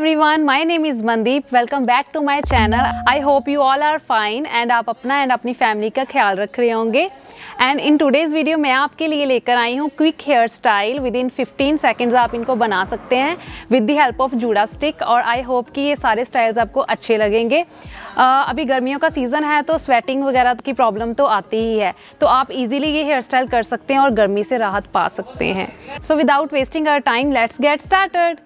everyone, my name is Mandeep. Welcome back to my channel. I hope you all are fine and आप अपना and अपनी family का ख्याल रख रहे होंगे. एंड इन टूडेज़ वीडियो मैं आपके लिए लेकर आई हूँ quick hair style within 15 seconds आप इनको बना सकते हैं विद दी हेल्प ऑफ़ जूड़ा स्टिक और आई होप कि ये सारे स्टाइल्स आपको अच्छे लगेंगे. uh, अभी गर्मियों का सीज़न है तो स्वेटिंग वगैरह की प्रॉब्लम तो आती ही है. तो आप इजीली ये हेयर स्टाइल कर सकते हैं और गर्मी से राहत पा सकते हैं. So without wasting our time let's get started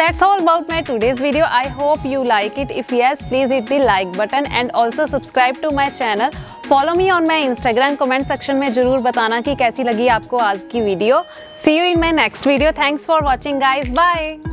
that's all about my today's video. I hope you like it. If yes, please hit the like button and also subscribe to my channel. Follow me on my Instagram. Comment section में ज़रूर बताना कि कैसी लगी आपको आज की video. See you in my next video. Thanks for watching guys. Bye.